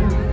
Yeah.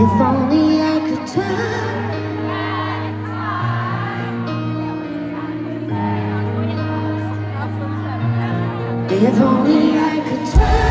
If only I could turn. If only I could turn.